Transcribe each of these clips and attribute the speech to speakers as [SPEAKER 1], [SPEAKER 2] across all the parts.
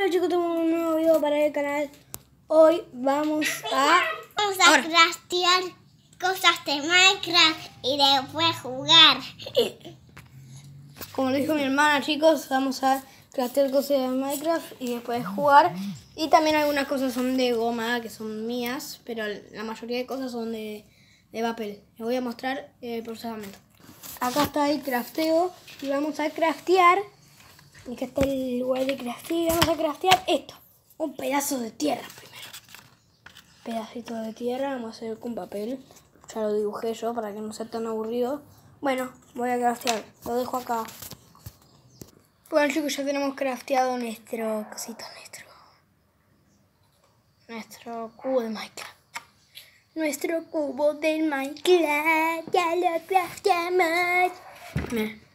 [SPEAKER 1] Hola chicos, tenemos un nuevo video para el canal. Hoy vamos a...
[SPEAKER 2] Vamos a craftear cosas de Minecraft y después jugar.
[SPEAKER 1] Como lo dijo mi hermana chicos, vamos a craftear cosas de Minecraft y después jugar. Y también algunas cosas son de goma, que son mías, pero la mayoría de cosas son de, de papel. Les voy a mostrar el procesamiento. Acá está el crafteo y vamos a craftear. Y acá está el lugar de crafteo y vamos a craftear esto. Un pedazo de tierra primero. Pedacito de tierra, vamos a hacer con papel. Ya lo dibujé yo para que no sea tan aburrido. Bueno, voy a craftear. Lo dejo acá. Bueno chicos, ya tenemos crafteado nuestro cosito, nuestro... Nuestro cubo de Minecraft. Nuestro cubo del Minecraft. Ya lo crafteamos. Miren.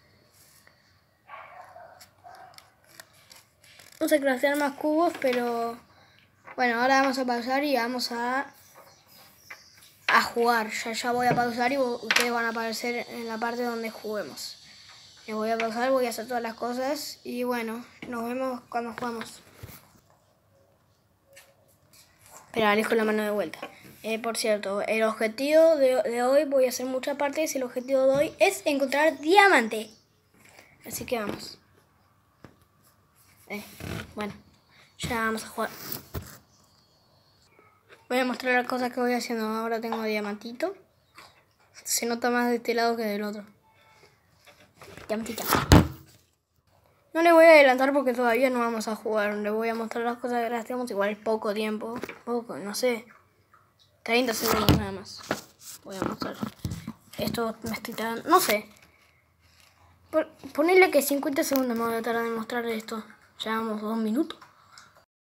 [SPEAKER 1] Vamos a craftear más cubos, pero... Bueno, ahora vamos a pausar y vamos a... A jugar. Ya, ya voy a pausar y ustedes van a aparecer en la parte donde juguemos. Voy a pausar, voy a hacer todas las cosas y bueno, nos vemos cuando jugamos. Espera, alejo la mano de vuelta. Eh, por cierto, el objetivo de, hoy, voy a hacer muchas partes, el objetivo de hoy es encontrar diamante. Así que vamos. Eh, bueno, ya vamos a jugar. Voy a mostrar las cosas que voy haciendo. Ahora tengo diamantito. Se nota más de este lado que del otro. Diamantito. No le voy a adelantar porque todavía no vamos a jugar. Le voy a mostrar las cosas que gastamos. Igual es poco tiempo. Poco, no sé. 30 segundos nada más. Voy a mostrar. Esto me estoy tardando. No sé. Ponerle que 50 segundos me voy a tardar en mostrar esto. Facciamo un minuto.